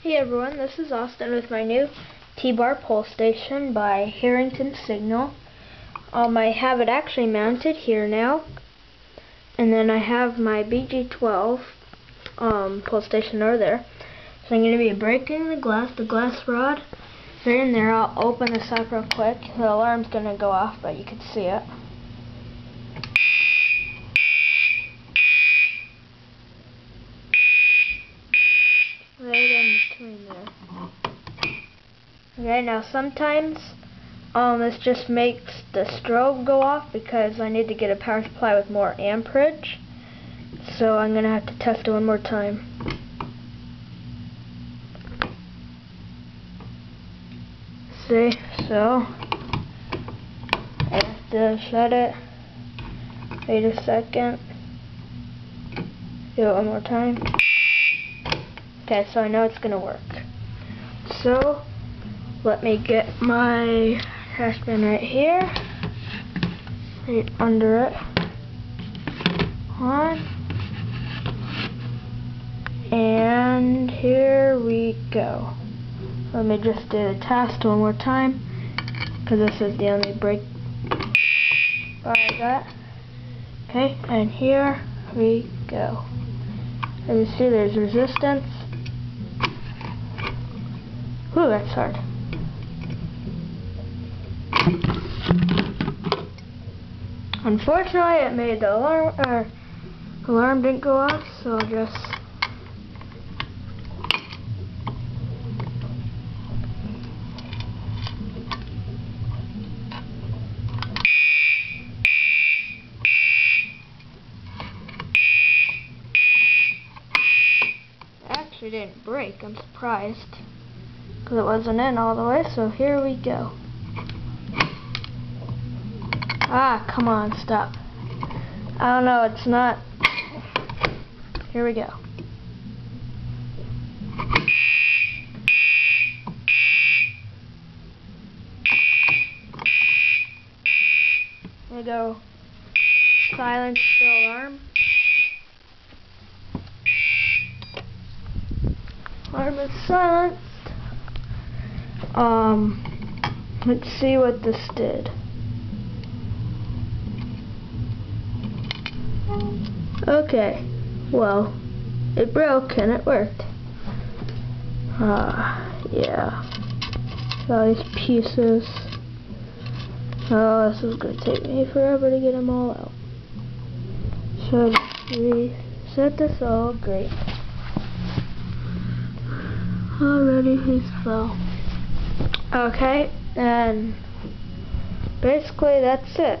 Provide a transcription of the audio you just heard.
Hey everyone, this is Austin with my new T-Bar pole station by Harrington Signal. Um, I have it actually mounted here now. And then I have my BG12 um, pole station over there. So I'm going to be breaking the glass, the glass rod. Right in there, I'll open this up real quick. The alarm's going to go off, but you can see it. right in between there. Okay, now sometimes um, this just makes the strobe go off because I need to get a power supply with more amperage. So I'm going to have to test it one more time. See, so I have to set it. Wait a second. Do it one more time. Okay, so I know it's going to work. So, let me get my trash bin right here. Right under it. On. And here we go. Let me just do the test one more time. Because this is the only break I got. Okay, and here we go. As you see, there's resistance. Ooh, that's hard. Unfortunately, it made the alarm, uh, alarm didn't go off, so just actually didn't break. I'm surprised because it wasn't in all the way, so here we go. Ah, come on, stop. I don't know, it's not. Here we go. We go. Silence the alarm. Alarm is silenced. Um, let's see what this did. Okay, well, it broke and it worked. Ah, uh, yeah. All these pieces. Oh, this is to take me forever to get them all out. Should reset this? all great. Already he's full. Okay, and basically that's it.